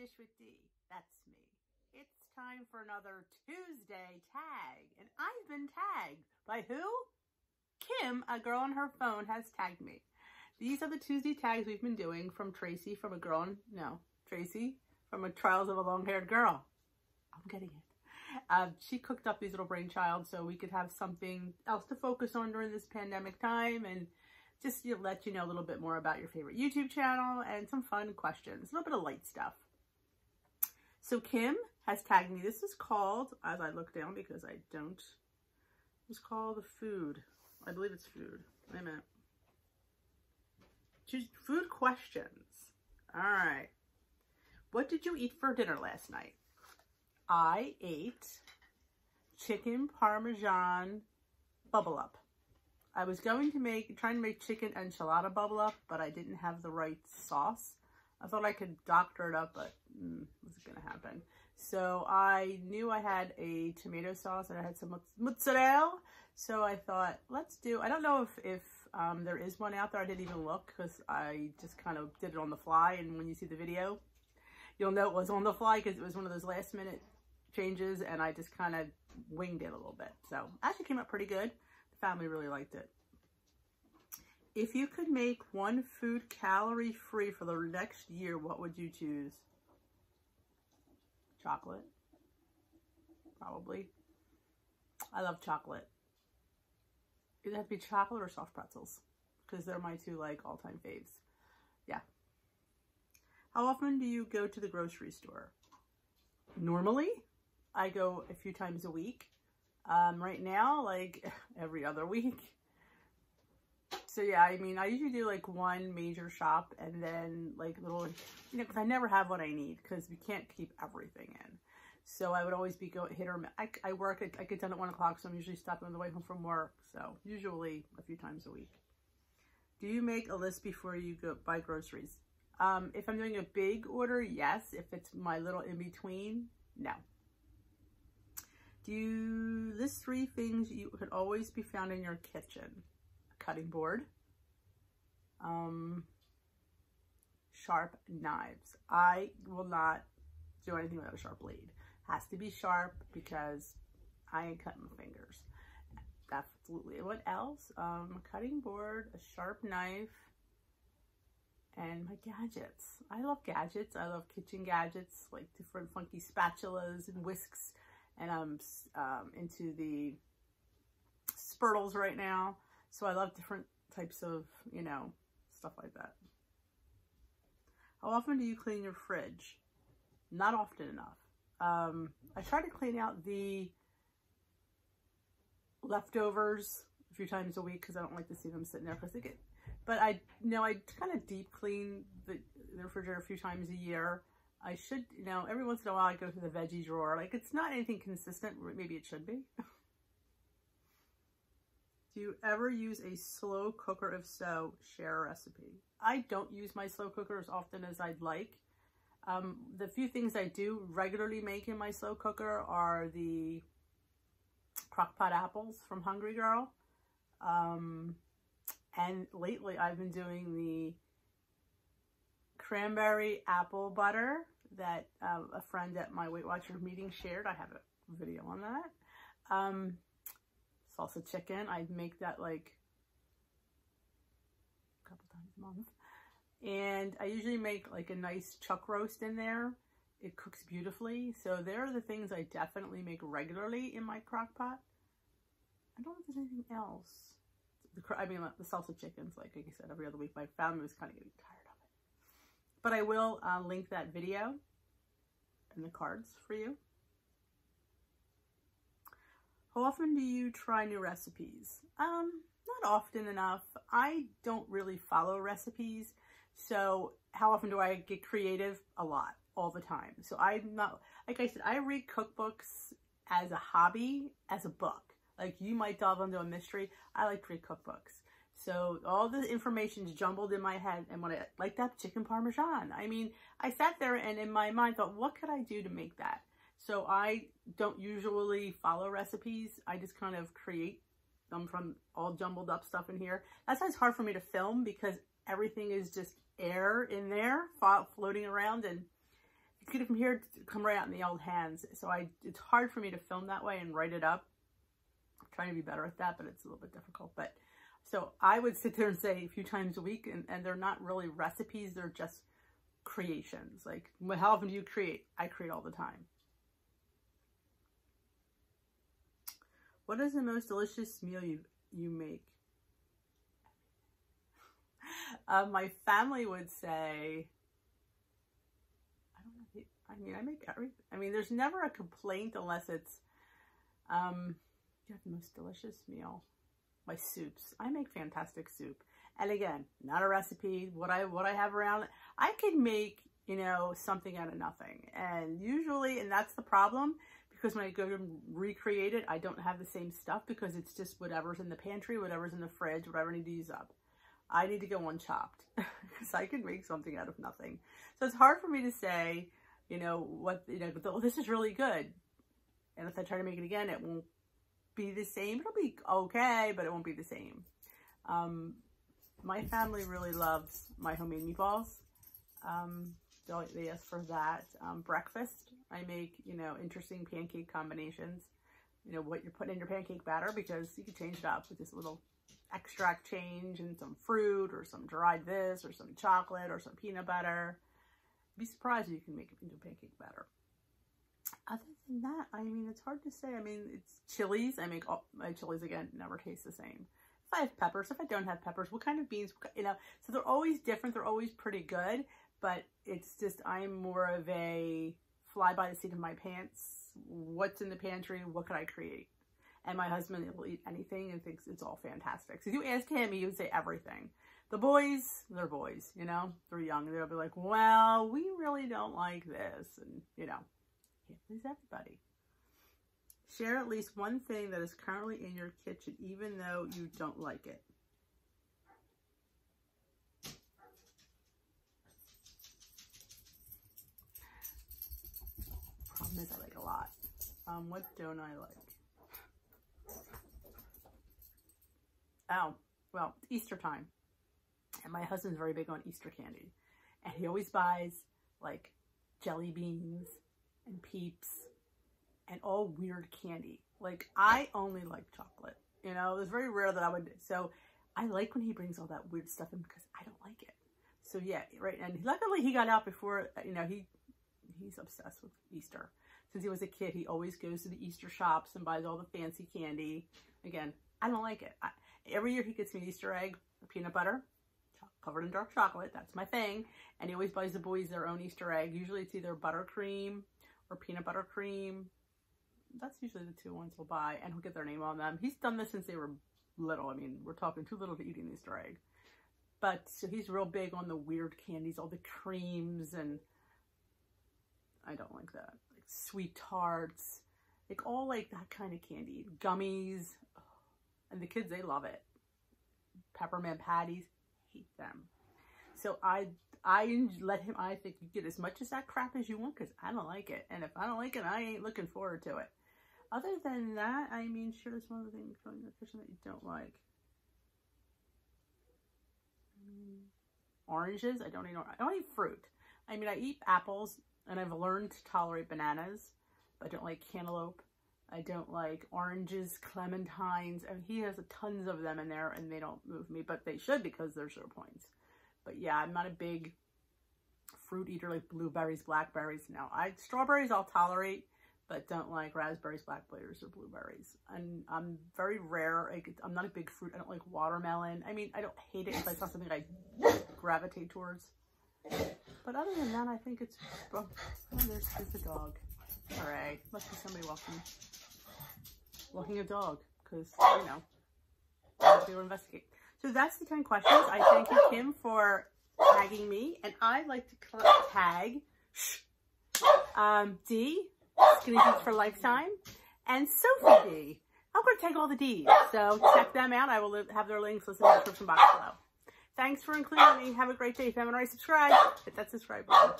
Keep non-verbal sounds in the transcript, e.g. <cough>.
Dish with Dee. That's me. It's time for another Tuesday tag. And I've been tagged. By who? Kim, a girl on her phone, has tagged me. These are the Tuesday tags we've been doing from Tracy, from a girl on, no, Tracy, from a Trials of a Long-Haired Girl. I'm getting it. Uh, she cooked up these little brainchild so we could have something else to focus on during this pandemic time and just to let you know a little bit more about your favorite YouTube channel and some fun questions, a little bit of light stuff. So Kim has tagged me. This is called, as I look down because I don't, it's called the food. I believe it's food. Wait a minute. Food questions. All right. What did you eat for dinner last night? I ate chicken parmesan bubble up. I was going to make, trying to make chicken enchilada bubble up, but I didn't have the right sauce. I thought I could doctor it up, but mm, wasn't going to happen. So I knew I had a tomato sauce and I had some mozzarella. So I thought, let's do, I don't know if, if um, there is one out there. I didn't even look because I just kind of did it on the fly. And when you see the video, you'll know it was on the fly because it was one of those last minute changes and I just kind of winged it a little bit. So actually came out pretty good. The family really liked it. If you could make one food calorie free for the next year, what would you choose? Chocolate. Probably. I love chocolate. It'd have to be chocolate or soft pretzels because they're my two like all-time faves. Yeah. How often do you go to the grocery store? Normally, I go a few times a week. Um, right now, like <laughs> every other week. So yeah, I mean, I usually do like one major shop and then like little, you know, because I never have what I need because we can't keep everything in. So I would always be go hit or. I, I work, I, I get done at one o'clock, so I'm usually stopping on the way home from work. So usually a few times a week. Do you make a list before you go buy groceries? Um, if I'm doing a big order, yes. If it's my little in-between, no. Do you list three things you could always be found in your kitchen? Cutting board, um, sharp knives. I will not do anything without a sharp blade. Has to be sharp because I ain't cutting my fingers. Absolutely. What else? Um, cutting board, a sharp knife, and my gadgets. I love gadgets. I love kitchen gadgets, like different funky spatulas and whisks and I'm um, into the spurtles right now. So I love different types of, you know, stuff like that. How often do you clean your fridge? Not often enough. Um, I try to clean out the leftovers a few times a week because I don't like to see them sitting there because they get, but I you know I kind of deep clean the, the refrigerator a few times a year. I should, you know, every once in a while I go to the veggie drawer. Like it's not anything consistent. Maybe it should be. <laughs> You ever use a slow cooker? If so, share a recipe. I don't use my slow cooker as often as I'd like. Um, the few things I do regularly make in my slow cooker are the crockpot apples from Hungry Girl. Um, and lately I've been doing the cranberry apple butter that uh, a friend at my Weight Watchers meeting shared. I have a video on that. Um, salsa chicken. I make that like a couple times a month. And I usually make like a nice chuck roast in there. It cooks beautifully. So there are the things I definitely make regularly in my crock pot. I don't know if there's anything else. The, I mean, the salsa chickens, like, like I said, every other week. My family was kind of getting tired of it. But I will uh, link that video and the cards for you. How often do you try new recipes? Um, not often enough. I don't really follow recipes. So how often do I get creative? A lot, all the time. So I'm not, like I said, I read cookbooks as a hobby, as a book. Like you might delve into a mystery. I like to read cookbooks. So all the information's jumbled in my head. And when I like that chicken parmesan, I mean, I sat there and in my mind thought, what could I do to make that? So I don't usually follow recipes. I just kind of create them from all jumbled up stuff in here. That's why it's hard for me to film because everything is just air in there floating around. And get it from here come right out in the old hands. So I, it's hard for me to film that way and write it up. I'm trying to be better at that, but it's a little bit difficult. But so I would sit there and say a few times a week, and, and they're not really recipes. They're just creations. Like, how often do you create? I create all the time. What is the most delicious meal you, you make? <laughs> Uh, my family would say, I don't know. I mean, I make every. I mean, there's never a complaint unless it's, um, you have the most delicious meal. My soups. I make fantastic soup. And again, not a recipe. What I what I have around, I can make you know something out of nothing. And usually, and that's the problem because when I go to recreate it, I don't have the same stuff because it's just whatever's in the pantry, whatever's in the fridge, whatever I need to use up. I need to go unchopped <laughs> because I can make something out of nothing. So it's hard for me to say, you know, what, you know, oh, this is really good. And if I try to make it again, it won't be the same. It'll be okay, but it won't be the same. Um, my family really loves my homemade meatballs. Um, they ask for that. Um, breakfast, I make, you know, interesting pancake combinations. You know, what you're putting in your pancake batter because you can change it up with this little extract change and some fruit or some dried this or some chocolate or some peanut butter. Be surprised if you can make it into pancake batter. Other than that, I mean, it's hard to say. I mean, it's chilies. I make all my chilies again, never taste the same. If I have peppers, if I don't have peppers, what kind of beans, you know, so they're always different. They're always pretty good, but it's just, I'm more of a fly by the seat of my pants. What's in the pantry? What could I create? And my husband will eat anything and thinks it's all fantastic. So if you ask him, he would say everything. The boys, they're boys, you know, they're young. They'll be like, well, we really don't like this. And, you know, can't please everybody. Share at least one thing that is currently in your kitchen, even though you don't like it. I like a lot. Um, what don't I like? Oh, well, Easter time. And my husband's very big on Easter candy. And he always buys like jelly beans and peeps and all weird candy. Like I only like chocolate. You know, it's very rare that I would. So I like when he brings all that weird stuff in because I don't like it. So yeah, right. And luckily he got out before, you know, he he's obsessed with Easter. Since he was a kid, he always goes to the Easter shops and buys all the fancy candy. Again, I don't like it. I, every year he gets me Easter egg, peanut butter, covered in dark chocolate. That's my thing. And he always buys the boys their own Easter egg. Usually it's either buttercream or peanut butter cream. That's usually the two ones he'll buy. And he'll get their name on them. He's done this since they were little. I mean, we're talking too little to eat an Easter egg. But so he's real big on the weird candies, all the creams and I don't like that. Like sweet tarts, like all like that kind of candy. Gummies. And the kids, they love it. Peppermint patties, hate them. So I I let him, I think you get as much of that crap as you want because I don't like it. And if I don't like it, I ain't looking forward to it. Other than that, I mean, sure, there's one other thing going in the kitchen that you don't like. Mm, oranges, I don't eat, I don't eat fruit. I mean, I eat apples and I've learned to tolerate bananas, but I don't like cantaloupe. I don't like oranges, clementines. I mean, he has tons of them in there and they don't move me, but they should because they're zero points. But yeah, I'm not a big fruit eater like blueberries, blackberries. No, I strawberries I'll tolerate, but don't like raspberries, blackberries, or blueberries. And I'm very rare. Like, I'm not a big fruit. I don't like watermelon. I mean, I don't hate it if it's not something I gravitate towards. But other than that, I think it's... Oh, there's, there's the dog. All right, must be somebody walking walking a dog because, you know, they will investigate. So that's the 10 questions. I thank you, Kim, for tagging me. And I'd like to tag um, D, Skinny Jeans for Lifetime, and Sophie D. I'm going to tag all the D's. So check them out. I will have their links listed in the description box below. Thanks for including me. Have a great day. If you haven't already subscribed, hit that subscribe button.